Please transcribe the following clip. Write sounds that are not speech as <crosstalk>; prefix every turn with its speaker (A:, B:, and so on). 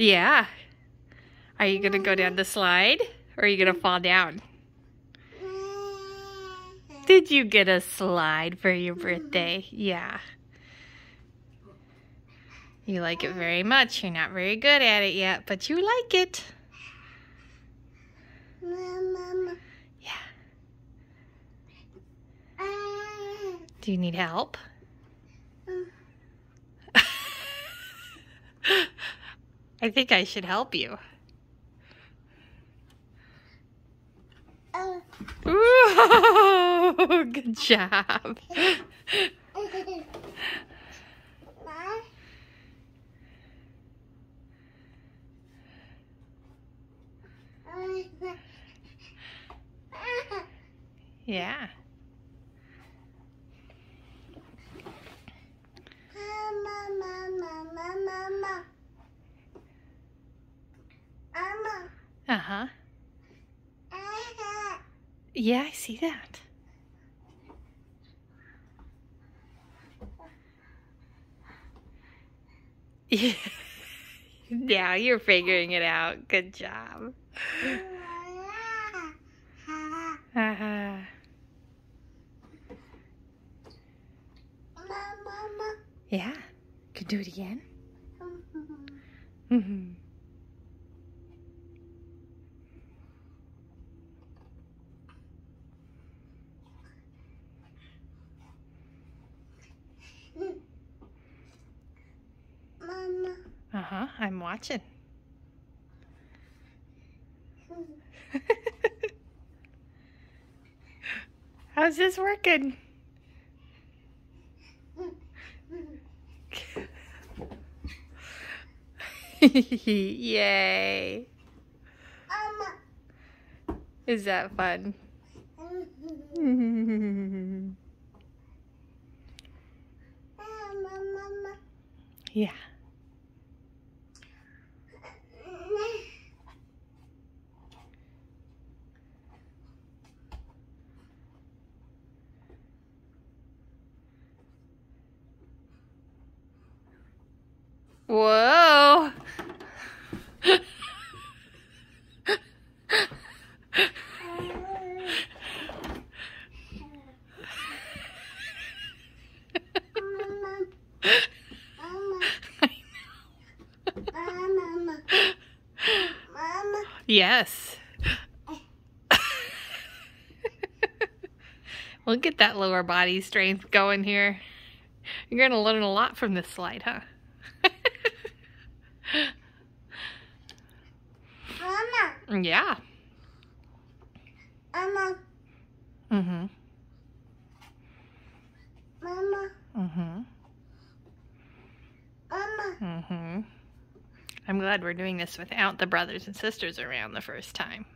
A: Yeah. Are you going to go down the slide or are you going to fall down? Did you get a slide for your birthday? Yeah. You like it very much. You're not very good at it yet, but you like it. Yeah. Do you need help? I think I should help you. Uh. Ooh, <laughs> good job. <laughs> Yeah. Uh-huh. Yeah, I see that. <laughs> Yeah. yeah, you're figuring it out. Good job. Uh-huh. Yeah. Can do it again? Mm-hmm. Uh-huh, I'm watching. <laughs> How's this working? <laughs> Yay. Is that fun? <laughs> yeah. Whoa. Yes. we'll get that lower body strength going here. You're going to learn a lot from this slide, huh?
B: Mama.
A: Yeah.
B: Mama.
A: Mm-hmm.
B: Mama.
A: Mm-hmm.
B: Mama.
A: Mm-hmm. I'm glad we're doing this without the brothers and sisters around the first time.